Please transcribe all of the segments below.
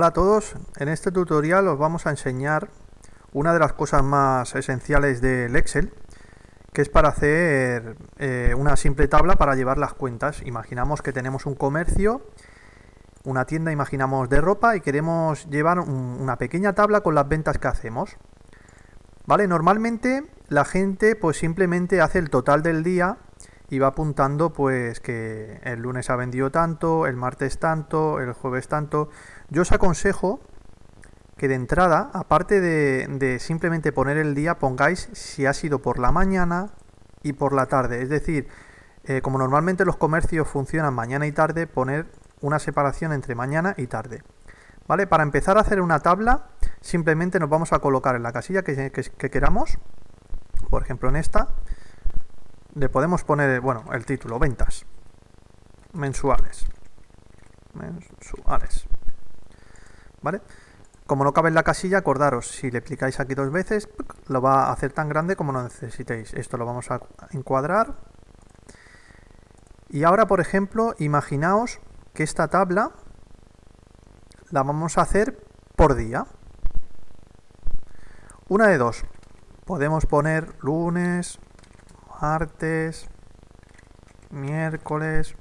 Hola a todos, en este tutorial os vamos a enseñar una de las cosas más esenciales del Excel que es para hacer eh, una simple tabla para llevar las cuentas. Imaginamos que tenemos un comercio, una tienda, imaginamos de ropa y queremos llevar una pequeña tabla con las ventas que hacemos. ¿Vale? Normalmente la gente pues simplemente hace el total del día y va apuntando pues que el lunes ha vendido tanto, el martes tanto, el jueves tanto. Yo os aconsejo que de entrada, aparte de, simplemente poner el día, pongáis si ha sido por la mañana y por la tarde. Es decir, eh, como normalmente los comercios funcionan mañana y tarde, poner una separación entre mañana y tarde. ¿Vale? Para empezar a hacer una tabla, simplemente nos vamos a colocar en la casilla que queramos. Por ejemplo, en esta le podemos poner, bueno, el título, ventas mensuales. Mensuales. ¿Vale? Como no cabe en la casilla, acordaros, si le clicáis aquí dos veces, lo va a hacer tan grande como lo necesitéis. Esto lo vamos a encuadrar. Y ahora, por ejemplo, imaginaos que esta tabla la vamos a hacer por día. Una de dos. Podemos poner lunes, martes, miércoles.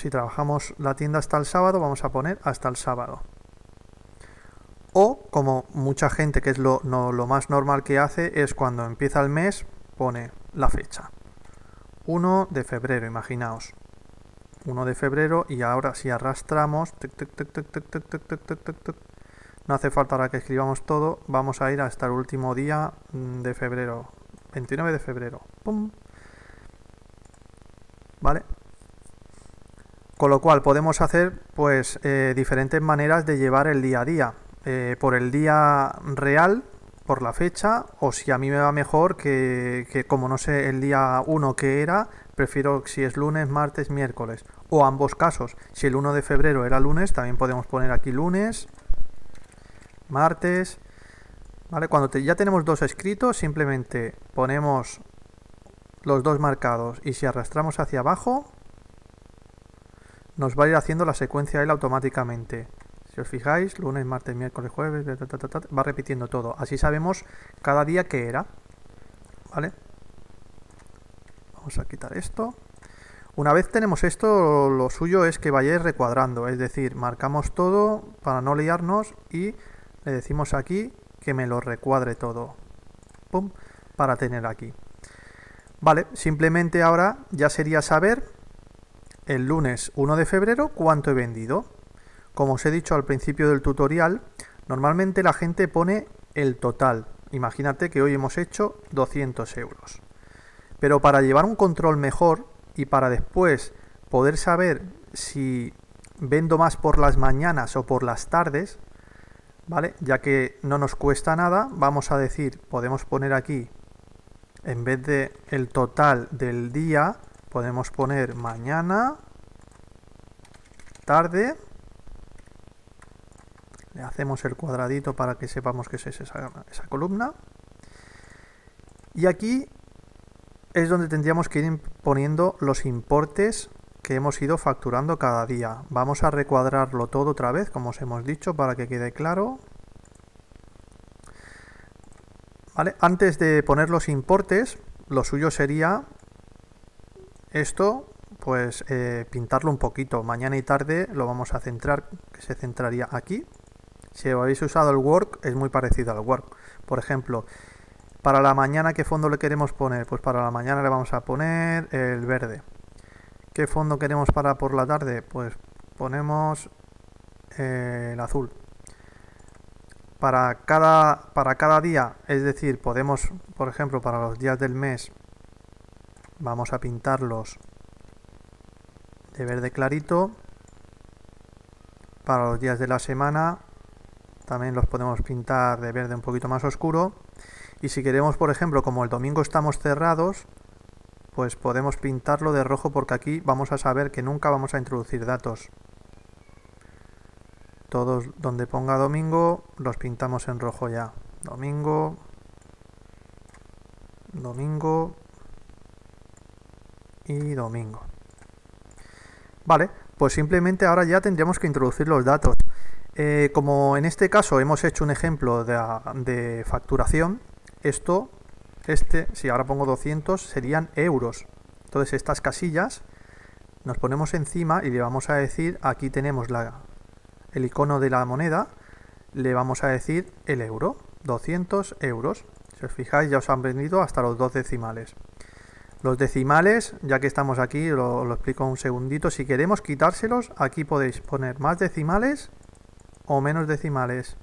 Si trabajamos la tienda hasta el sábado, vamos a poner hasta el sábado. O, como mucha gente, que es lo, más normal que hace, es cuando empieza el mes, pone la fecha. 1 de febrero, imaginaos. 1 de febrero y ahora si arrastramos, no hace falta ahora que escribamos todo, vamos a ir hasta el último día mm, de febrero, 29 de febrero. ¡Pum! ¿Vale? Con lo cual podemos hacer pues eh, diferentes maneras de llevar el día a día. Eh, por el día real, por la fecha, o si a mí me va mejor que, que como no sé el día 1 que era, prefiero si es lunes, martes, miércoles. O ambos casos, si el 1 de febrero era lunes, también podemos poner aquí lunes, martes. ¿Vale? Cuando ya tenemos dos escritos, simplemente ponemos los dos marcados y si arrastramos hacia abajo, nos va a ir haciendo la secuencia él automáticamente. Si os fijáis, lunes, martes, miércoles, jueves, va repitiendo todo. Así sabemos cada día que era. ¿Vale? Vamos a quitar esto. Una vez tenemos esto, lo suyo es que vayáis recuadrando, es decir, marcamos todo para no liarnos y le decimos aquí que me lo recuadre todo. Pum, para tener aquí. Vale, simplemente ahora ya sería saber el lunes 1 de febrero cuánto he vendido. Como os he dicho al principio del tutorial, normalmente la gente pone el total. Imagínate que hoy hemos hecho 200 euros. Pero para llevar un control mejor y para después poder saber si vendo más por las mañanas o por las tardes, ¿vale? Ya que no nos cuesta nada, vamos a decir, podemos poner aquí, en vez de el total del día, podemos poner mañana, tarde, le hacemos el cuadradito para que sepamos que es esa, columna, y aquí es donde tendríamos que ir poniendo los importes que hemos ido facturando cada día. Vamos a recuadrarlo todo otra vez, como os hemos dicho, para que quede claro. ¿Vale? Antes de poner los importes, lo suyo sería esto, pues eh, pintarlo un poquito. Mañana y tarde lo vamos a centrar, que se centraría aquí. Si habéis usado el Work, es muy parecido al Work. Por ejemplo, para la mañana, ¿qué fondo le queremos poner? Pues para la mañana le vamos a poner el verde. ¿Qué fondo queremos para por la tarde? Pues ponemos eh, el azul. Para cada, para cada día, es decir, podemos, por ejemplo, para los días del mes, vamos a pintarlos de verde clarito. Para los días de la semana, también los podemos pintar de verde un poquito más oscuro. Y si queremos, por ejemplo, como el domingo estamos cerrados, pues podemos pintarlo de rojo porque aquí vamos a saber que nunca vamos a introducir datos. Todos donde ponga domingo los pintamos en rojo ya. Domingo, domingo y domingo. Vale, pues simplemente ahora ya tendríamos que introducir los datos. Eh, como en este caso hemos hecho un ejemplo de, facturación, esto, este, si ahora pongo 200, serían euros. Entonces estas casillas nos ponemos encima y le vamos a decir, aquí tenemos la, el icono de la moneda, le vamos a decir el euro, 200 euros. Si os fijáis ya os han venido hasta los dos decimales. Los decimales, ya que estamos aquí, lo, lo explico un segundito, si queremos quitárselos, aquí podéis poner más decimales o menos decimales.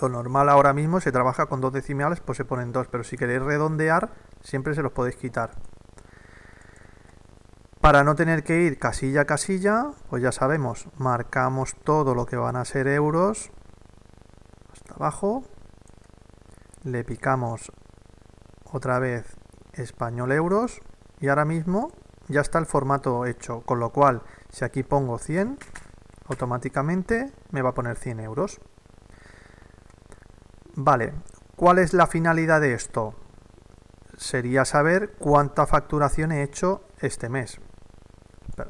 Lo normal ahora mismo se trabaja con dos decimales, pues se ponen dos, pero si queréis redondear, siempre se los podéis quitar. Para no tener que ir casilla a casilla, pues ya sabemos, marcamos todo lo que van a ser euros hasta abajo, le picamos otra vez español euros y ahora mismo ya está el formato hecho, con lo cual si aquí pongo 100, automáticamente me va a poner 100 euros. Vale, ¿cuál es la finalidad de esto? Sería saber cuánta facturación he hecho este mes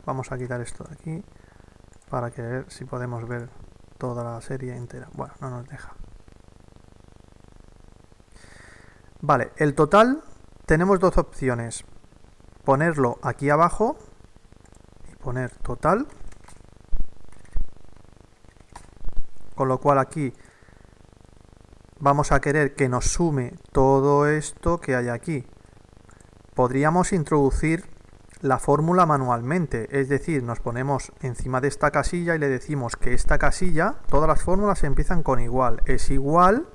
vamos a quitar esto de aquí para que ver si podemos ver toda la serie entera. Bueno, no nos deja. Vale, el total tenemos dos opciones. Ponerlo aquí abajo y poner total. Con lo cual aquí vamos a querer que nos sume todo esto que hay aquí. Podríamos introducir la fórmula manualmente, es decir, nos ponemos encima de esta casilla y le decimos que esta casilla, todas las fórmulas empiezan con igual, es igual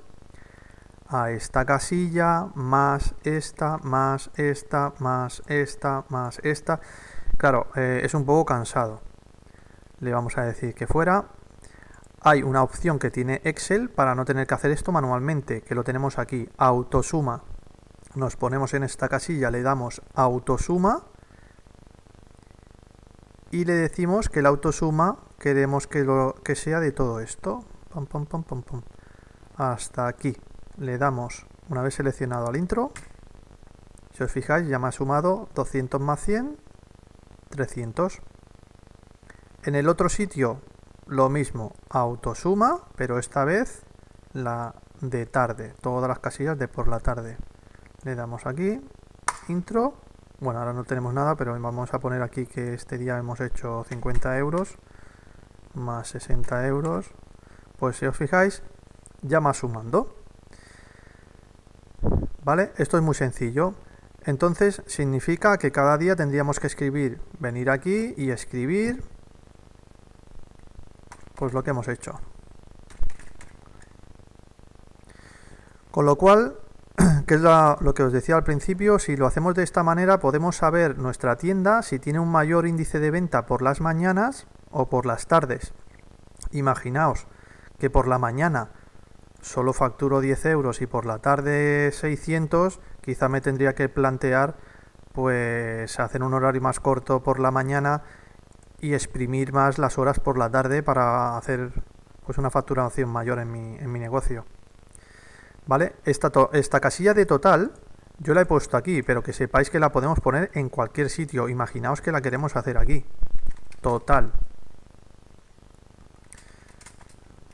a esta casilla más esta, más esta, más esta, más esta. Claro, eh, es un poco cansado. Le vamos a decir que fuera. Hay una opción que tiene Excel para no tener que hacer esto manualmente, que lo tenemos aquí, autosuma. Nos ponemos en esta casilla, le damos autosuma y le decimos que la autosuma queremos que, lo, que sea de todo esto. Hasta aquí. Le damos, una vez seleccionado al intro, si os fijáis ya me ha sumado 200 más 100, 300. En el otro sitio lo mismo, autosuma, pero esta vez la de tarde, todas las casillas de por la tarde. Le damos aquí, intro, bueno, ahora no tenemos nada, pero vamos a poner aquí que este día hemos hecho 50 euros más 60 euros. Pues si os fijáis, ya más sumando. ¿Vale? Esto es muy sencillo. Entonces significa que cada día tendríamos que escribir, venir aquí y escribir pues lo que hemos hecho. Con lo cual que es lo que os decía al principio, si lo hacemos de esta manera podemos saber nuestra tienda si tiene un mayor índice de venta por las mañanas o por las tardes. Imaginaos que por la mañana solo facturo 10 euros y por la tarde 600, quizá me tendría que plantear pues hacer un horario más corto por la mañana y exprimir más las horas por la tarde para hacer pues una facturación mayor en mi, en mi negocio. ¿Vale? Esta, esta casilla de total yo la he puesto aquí, pero que sepáis que la podemos poner en cualquier sitio. Imaginaos que la queremos hacer aquí. Total.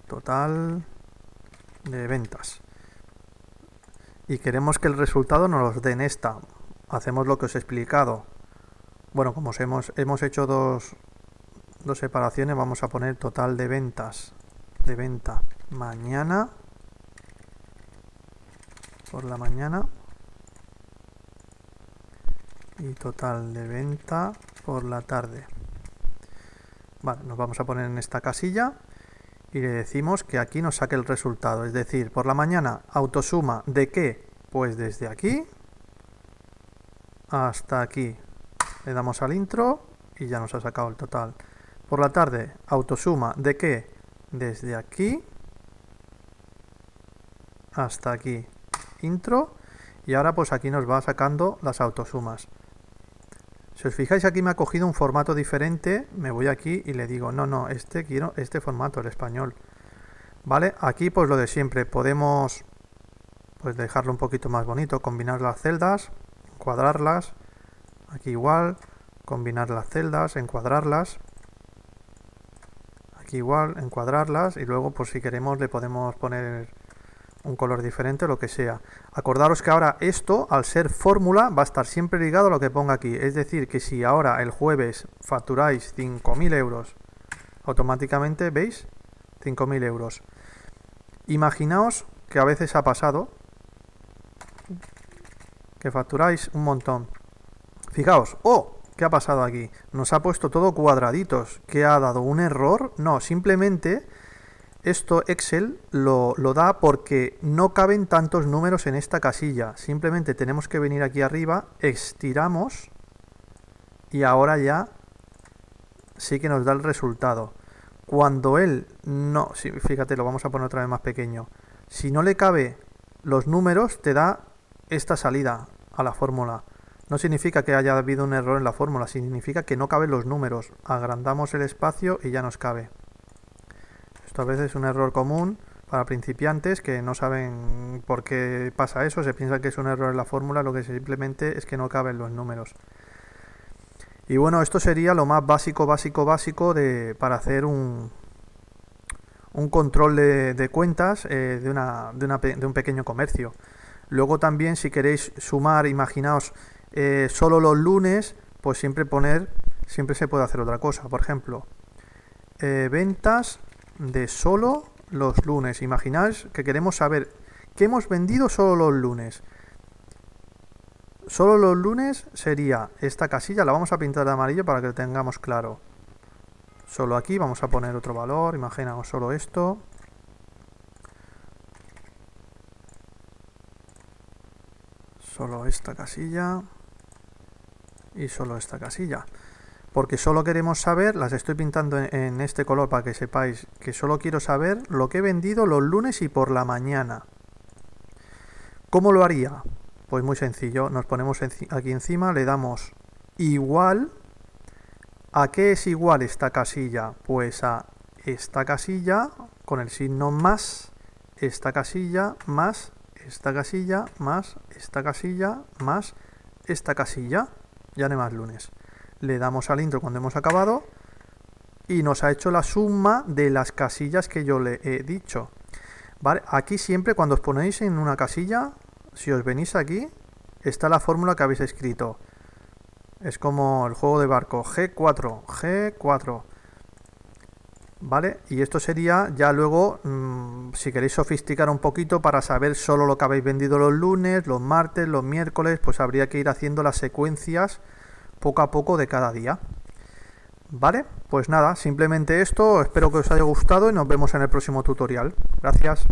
Total de ventas. Y queremos que el resultado nos lo den esta. Hacemos lo que os he explicado. Bueno, como hemos, hemos hecho dos, dos separaciones, vamos a poner total de ventas. De venta mañana por la mañana y total de venta por la tarde vale, nos vamos a poner en esta casilla y le decimos que aquí nos saque el resultado es decir, por la mañana autosuma de qué? pues desde aquí hasta aquí le damos al intro y ya nos ha sacado el total por la tarde autosuma de qué? desde aquí hasta aquí intro y ahora pues aquí nos va sacando las autosumas. Si os fijáis aquí me ha cogido un formato diferente, me voy aquí y le digo, no, no, este quiero este formato, el español. ¿Vale? Aquí pues lo de siempre, podemos pues dejarlo un poquito más bonito, combinar las celdas, encuadrarlas, aquí igual, combinar las celdas, encuadrarlas, aquí igual, encuadrarlas. Y luego pues si queremos le podemos poner un color diferente lo que sea. Acordaros que ahora esto, al ser fórmula, va a estar siempre ligado a lo que ponga aquí. Es decir, que si ahora el jueves facturáis 5.000 euros, automáticamente, ¿veis? 5.000 euros. Imaginaos que a veces ha pasado que facturáis un montón. Fijaos, ¡oh! ¿Qué ha pasado aquí? Nos ha puesto todo cuadraditos. ¿Qué ha dado? ¿Un error? No, simplemente esto Excel lo, lo, da porque no caben tantos números en esta casilla. Simplemente tenemos que venir aquí arriba, estiramos y ahora ya sí que nos da el resultado. Cuando él no, fíjate, lo vamos a poner otra vez más pequeño. Si no le cabe los números, te da esta salida a la fórmula. No significa que haya habido un error en la fórmula, significa que no caben los números. Agrandamos el espacio y ya nos cabe. Esto a veces es un error común para principiantes que no saben por qué pasa eso, se piensa que es un error en la fórmula, lo que simplemente es que no caben los números. Y bueno, esto sería lo más básico, básico, básico de, para hacer un, un control de, cuentas eh, de, una, de, un pequeño comercio. Luego también si queréis sumar, imaginaos eh, solo los lunes, pues siempre poner, siempre se puede hacer otra cosa. Por ejemplo, eh, ventas de solo los lunes. Imagináis que queremos saber qué hemos vendido solo los lunes. Solo los lunes sería esta casilla, la vamos a pintar de amarillo para que lo tengamos claro. Solo aquí vamos a poner otro valor, imaginaos solo esto. Solo esta casilla y solo esta casilla. Porque solo queremos saber, las estoy pintando en, este color para que sepáis que solo quiero saber lo que he vendido los lunes y por la mañana. ¿Cómo lo haría? Pues muy sencillo, nos ponemos aquí encima, le damos igual. ¿A qué es igual esta casilla? Pues a esta casilla con el signo más, esta casilla más, esta casilla más, esta casilla más, esta casilla ya no hay más lunes. Le damos al intro cuando hemos acabado y nos ha hecho la suma de las casillas que yo le he dicho. ¿Vale? Aquí siempre cuando os ponéis en una casilla, si os venís aquí, está la fórmula que habéis escrito. Es como el juego de barco, G4, G4. ¿Vale? Y esto sería ya luego, mm, si queréis sofisticar un poquito para saber solo lo que habéis vendido los lunes, los martes, los miércoles, pues habría que ir haciendo las secuencias poco a poco de cada día. ¿Vale? Pues nada, simplemente esto, espero que os haya gustado y nos vemos en el próximo tutorial. Gracias.